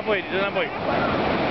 na boi, diz na boi.